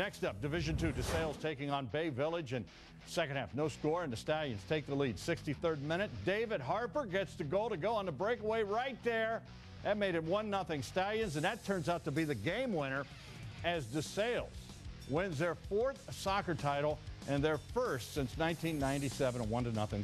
Next up, Division Two, DeSales taking on Bay Village, and second half, no score, and the Stallions take the lead. 63rd minute, David Harper gets the goal to go on the breakaway right there. That made it 1 nothing Stallions, and that turns out to be the game winner as DeSales wins their fourth soccer title and their first since 1997, a 1 to nothing.